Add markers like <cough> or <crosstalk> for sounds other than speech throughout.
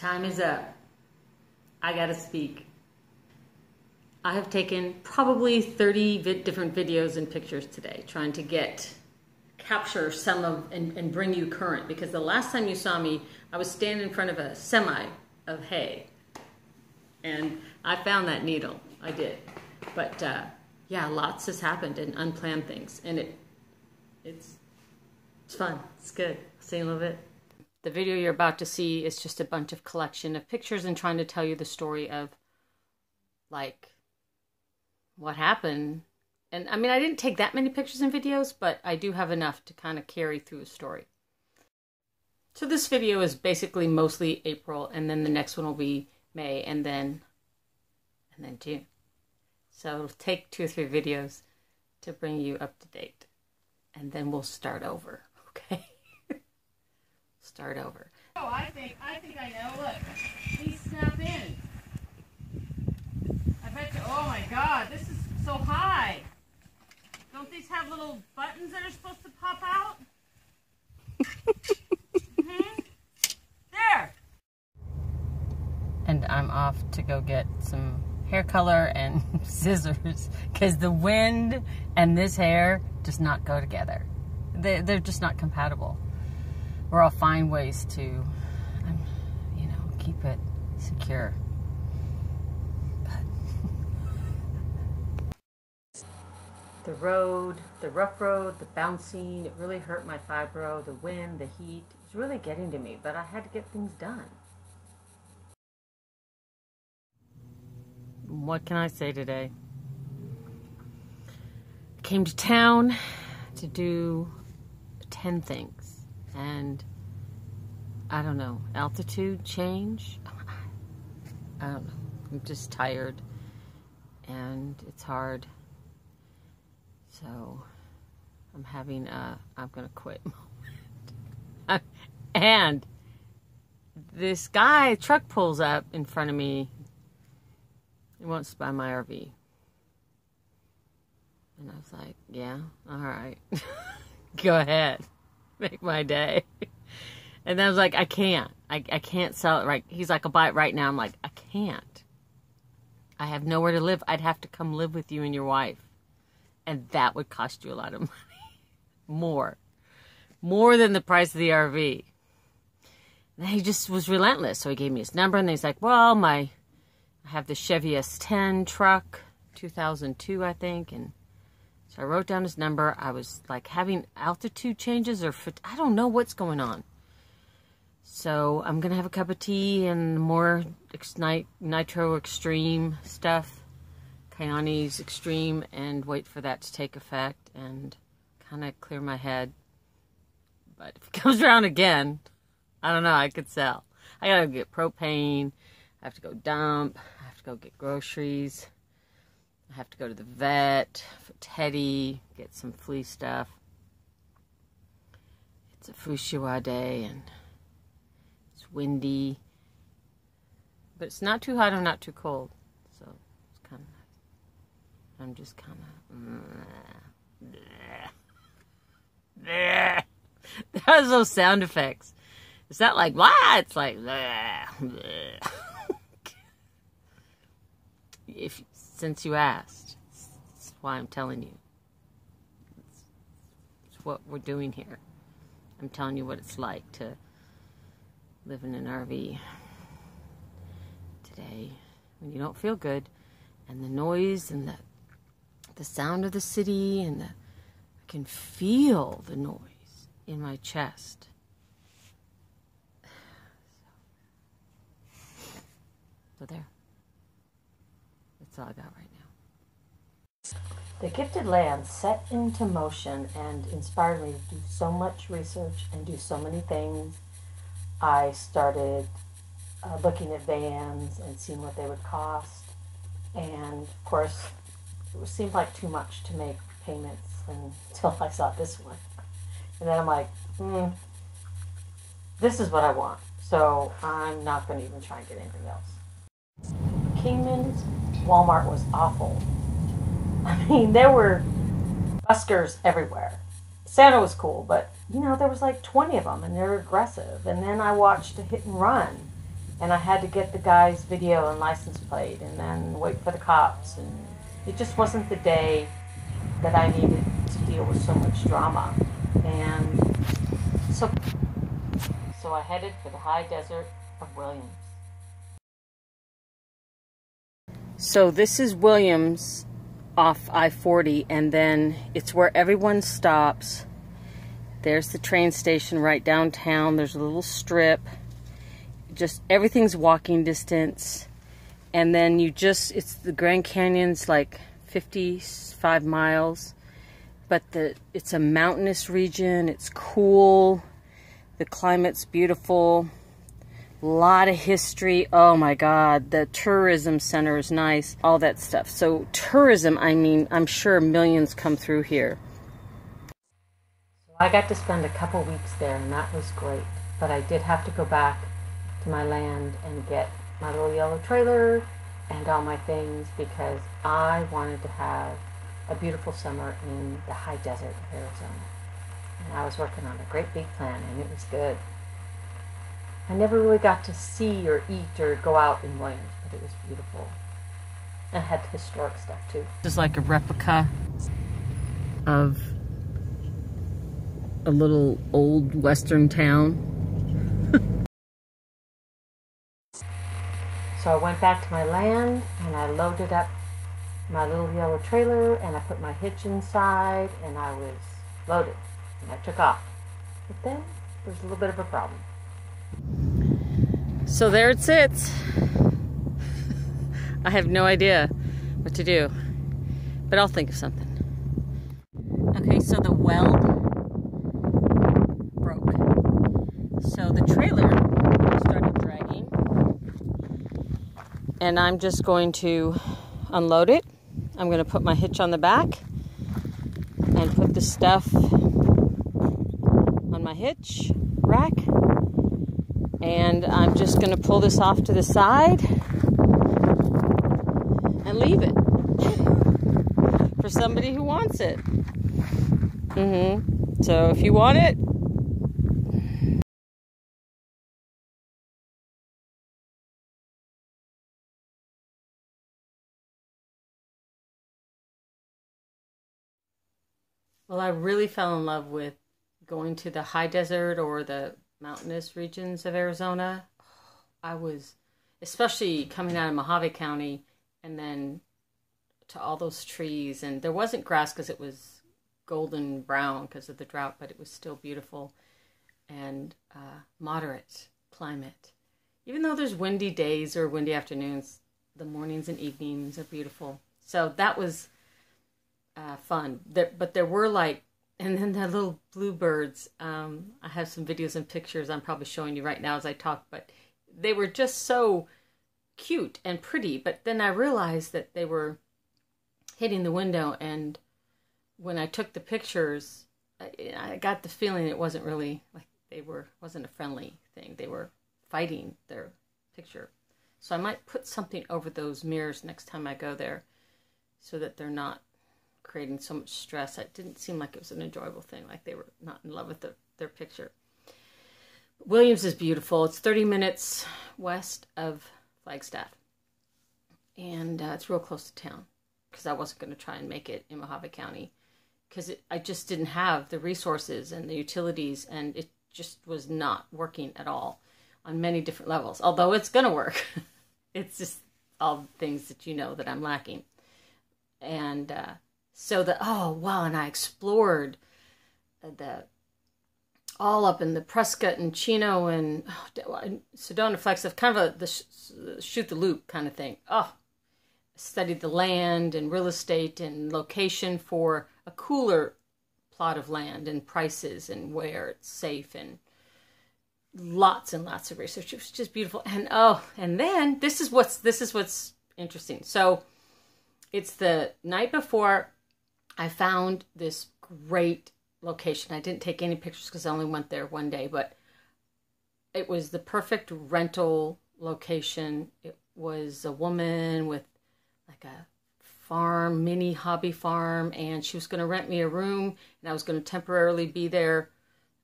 Time is up. I gotta speak. I have taken probably 30 vi- different videos and pictures today trying to get capture some of and, and bring you current because the last time you saw me I was standing in front of a semi of hay. And I found that needle. I did. But uh, yeah lots has happened and unplanned things. And it it's it's fun. It's good. See you in a little bit the video you're about to see is just a bunch of collection of pictures and trying to tell you the story of like what happened. And I mean, I didn't take that many pictures and videos, but I do have enough to kind of carry through a story. So this video is basically mostly April, and then the next one will be May, and then and then June. So it'll take two or three videos to bring you up to date, and then we'll start over. Start over. Oh, I think I think I know. Look, these snap in. I bet you. Oh my God, this is so high. Don't these have little buttons that are supposed to pop out? <laughs> hmm? There. And I'm off to go get some hair color and <laughs> scissors because the wind and this hair does not go together. They, they're just not compatible or I'll find ways to, um, you know, keep it secure. <laughs> The road, the rough road, the bouncing, it really hurt my fibro. The wind, the heat, it was really getting to me. But I had to get things done. What can I say today? Came to town to do 10 things and I don't know, altitude change. I don't know. I'm just tired and it's hard. So I'm having a I'm going to quit moment. <laughs> and this guy truck pulls up in front of me. He wants to buy my RV. And I was like, yeah, all right. <laughs> Go ahead. <laughs> make my day. And then I was like, I can't. I, I can't sell it right. He's like, I'll buy it right now. I'm like, I can't. I have nowhere to live. I'd have to come live with you and your wife. And that would cost you a lot of <laughs> money. More. More than the price of the RV. And he just was relentless. So he gave me his number and he's like, well, my, I have the Chevy S10 truck, 2002, I think. And so I wrote down his number. I was like having altitude changes or I don't know what's going on. So I'm going to have a cup of tea and more Nitro Extreme stuff, Kyani's Extreme, and wait for that to take effect and kind of clear my head. But if it <laughs> comes around again, I don't know, I could sell. I got to get propane. I have to go dump. I have to go get groceries. I have to go to the vet for Teddy, get some flea stuff. It's a Fushiwa day and it's windy. But it's not too hot or not too cold. So it's kind of nice. I'm just kind of. That was <laughs> those sound effects. Is that like, what? It's like. <laughs> if since you asked. That's why I'm telling you. It's, what we're doing here. I'm telling you what it's like to live in an RV today when you don't feel good and the noise and the the sound of the city and the I can feel the noise in my chest. So there. All right now. The Gifted Land set into motion and inspired me to do so much research and do so many things. I started uh, looking at vans and seeing what they would cost. And of course, it seemed like too much to make payments until I saw this one. And then I'm like, hmm, this is what I want. So I'm not going to even try and get anything else. Kingman's Walmart was awful. I mean, there were buskers everywhere. Santa was cool, but you know, there was like 20 of them and they're aggressive. And then I watched a hit and run and I had to get the guy's video and license plate and then wait for the cops and it just wasn't the day that I needed to deal with so much drama. And so so I headed for the high desert of Williams. So this is Williams off I-40 and then it's where everyone stops. There's the train station right downtown. There's a little strip. Just everything's walking distance. And then you just it's the Grand Canyon's like 55 miles. But the it's a mountainous region. It's cool. The climate's beautiful lot of history oh my god the tourism center is nice all that stuff so tourism I mean I'm sure millions come through here I got to spend a couple weeks there and that was great but I did have to go back to my land and get my little yellow trailer and all my things because I wanted to have a beautiful summer in the high desert of Arizona. And I was working on a great big plan and it was good. I never really got to see or eat or go out in Williams, but it was beautiful. And had historic stuff too. Just like a replica of a little old western town So I went back to my land and I loaded up my little yellow trailer and I put my hitch inside and I was loaded and I took off. But then there was a little bit of a problem. So there it sits. <laughs> I have no idea what to do, but I'll think of something. Okay, so the weld broke. So the trailer started dragging and I'm just going to unload it. I'm going to put my hitch on the back and put the stuff on my hitch. And I'm just going to pull this off to the side and leave it <laughs> for somebody who wants it. Mm-hmm. So if you want it, Well, I really fell in love with going to the high desert or the mountainous regions of Arizona. I was, especially coming out of Mohave County and then to all those trees. And there wasn't grass because it was golden brown because of the drought, but it was still beautiful and uh, moderate climate. Even though there's windy days or windy afternoons, the mornings and evenings are beautiful. So that was uh, fun. There, but there were like, and then the little bluebirds. Um, I have some videos and pictures I'm probably showing you right now as I talk, but they were just so cute and pretty. But then I realized that they were hitting the window, and when I took the pictures, I, I got the feeling it wasn't really like they were wasn't a friendly thing. They were fighting their picture. So I might put something over those mirrors next time I go there so that they're not creating so much stress. It didn't seem like it was an enjoyable thing, like they were not in love with the, their picture. Williams is beautiful. It's 30 minutes west of Flagstaff. And uh, it's real close to town because I wasn't going to try and make it in Mohave County because I just didn't have the resources and the utilities, and it just was not working at all on many different levels. Although it's going to work, <laughs> it's just all the things that you know that I'm lacking. And uh, so that oh wow and i explored the all up in the prescott and chino and oh, sedona flagstaff kind of a the shoot the loop kind of thing. Oh studied the land and real estate and location for a cooler plot of land and prices and where it's safe and lots and lots of research. It was just beautiful. And oh and then this is what's this is what's interesting. So it's the night before I found this great location. I didn't take any pictures because I only went there one day, but it was the perfect rental location. It was a woman with like a farm, mini hobby farm, and she was going to rent me a room, and I was going to temporarily be there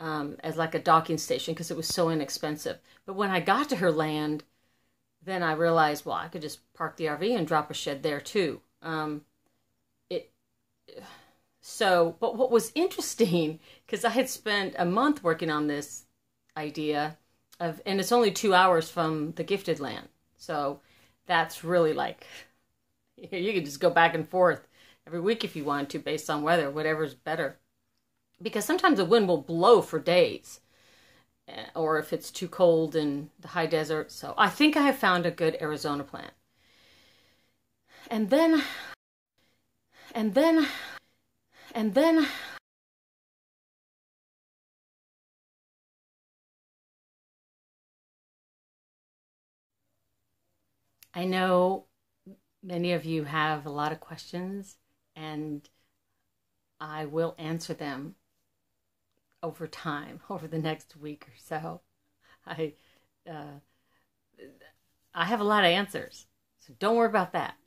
um, as like a docking station because it was so inexpensive. But when I got to her land, then I realized, well, I could just park the RV and drop a shed there too. Um, so, but what was interesting <laughs> because I had spent a month working on this idea of, and it's only two hours from the gifted land, so that's really like <laughs> you can just go back and forth every week if you want to, based on weather, whatever's better. Because sometimes the wind will blow for days eh, or if it's too cold in the high desert. So I think I have found a good Arizona plant. And then, and then, and then. I know many of you have a lot of questions, and I will answer them over time, <laughs> over the next week or so. I uh, I have a lot of answers, so don't worry about that.